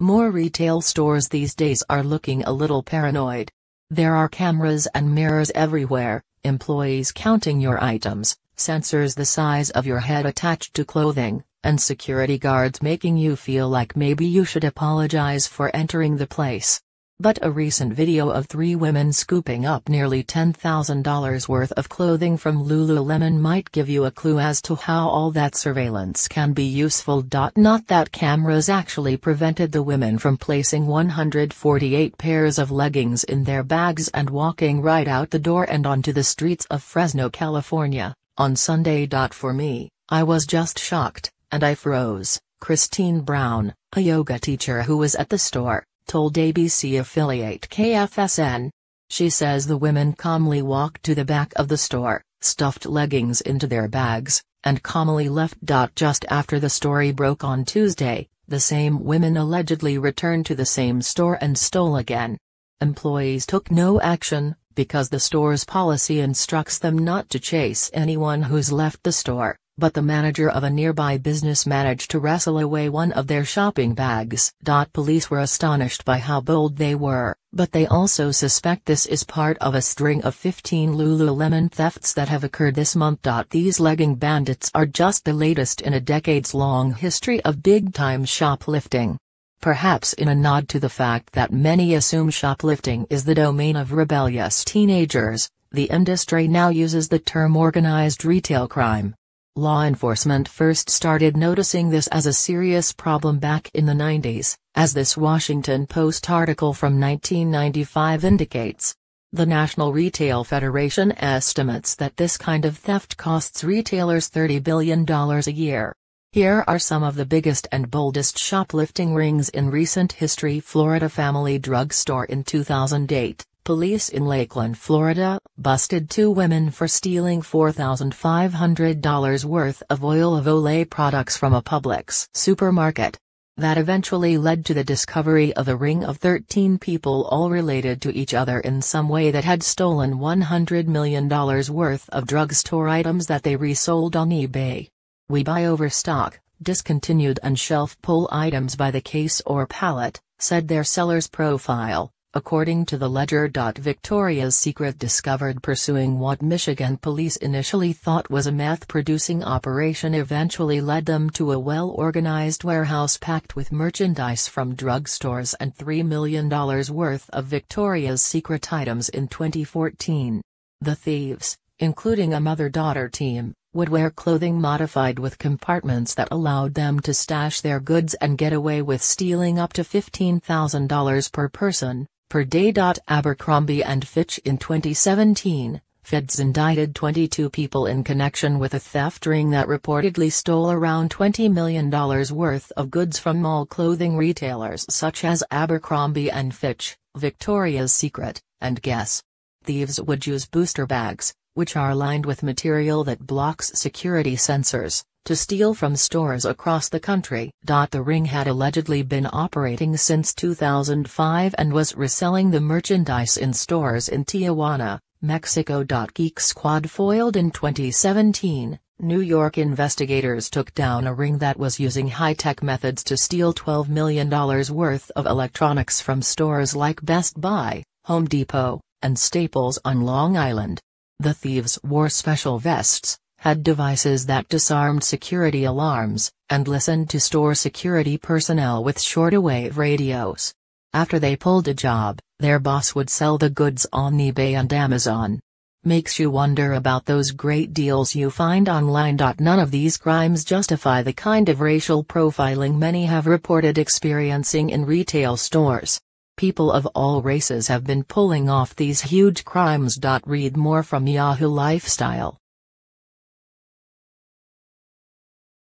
More retail stores these days are looking a little paranoid. There are cameras and mirrors everywhere, employees counting your items, sensors the size of your head attached to clothing, and security guards making you feel like maybe you should apologize for entering the place. But a recent video of three women scooping up nearly $10,000 worth of clothing from Lululemon might give you a clue as to how all that surveillance can be useful. Not that cameras actually prevented the women from placing 148 pairs of leggings in their bags and walking right out the door and onto the streets of Fresno, California, on Sunday. For me, I was just shocked, and I froze. Christine Brown, a yoga teacher who was at the store, told ABC affiliate KFSN. She says the women calmly walked to the back of the store, stuffed leggings into their bags, and calmly left. Just after the story broke on Tuesday, the same women allegedly returned to the same store and stole again. Employees took no action, because the store's policy instructs them not to chase anyone who's left the store but the manager of a nearby business managed to wrestle away one of their shopping bags. Police were astonished by how bold they were, but they also suspect this is part of a string of 15 Lululemon thefts that have occurred this month. These legging bandits are just the latest in a decades-long history of big-time shoplifting. Perhaps in a nod to the fact that many assume shoplifting is the domain of rebellious teenagers, the industry now uses the term organized retail crime. Law enforcement first started noticing this as a serious problem back in the 90s, as this Washington Post article from 1995 indicates. The National Retail Federation estimates that this kind of theft costs retailers $30 billion a year. Here are some of the biggest and boldest shoplifting rings in recent history Florida Family Drug Store in 2008, Police in Lakeland, Florida, busted two women for stealing $4,500 worth of oil of Olay products from a Publix supermarket. That eventually led to the discovery of a ring of 13 people all related to each other in some way that had stolen $100 million worth of drugstore items that they resold on eBay. We buy overstock, discontinued and shelf pull items by the case or pallet, said their seller's profile according to the Ledger. Victoria's Secret discovered pursuing what Michigan police initially thought was a meth-producing operation eventually led them to a well-organized warehouse packed with merchandise from drugstores and $3 million worth of Victoria's Secret items in 2014. The thieves, including a mother-daughter team, would wear clothing modified with compartments that allowed them to stash their goods and get away with stealing up to $15,000 per person, Per day. Abercrombie & Fitch in 2017, feds indicted 22 people in connection with a theft ring that reportedly stole around $20 million worth of goods from mall clothing retailers such as Abercrombie & Fitch, Victoria's Secret, and Guess. Thieves would use booster bags, which are lined with material that blocks security sensors, to steal from stores across the country. The ring had allegedly been operating since 2005 and was reselling the merchandise in stores in Tijuana, Mexico. Geek Squad foiled in 2017. New York investigators took down a ring that was using high-tech methods to steal $12 million worth of electronics from stores like Best Buy, Home Depot, and Staples on Long Island. The thieves wore special vests, had devices that disarmed security alarms, and listened to store security personnel with shortwave radios. After they pulled a job, their boss would sell the goods on eBay and Amazon. Makes you wonder about those great deals you find online. None of these crimes justify the kind of racial profiling many have reported experiencing in retail stores. People of all races have been pulling off these huge crimes. Read more from Yahoo Lifestyle.